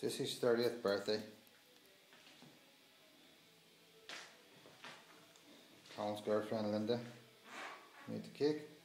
This is his 30th birthday. Colin's girlfriend Linda made the cake.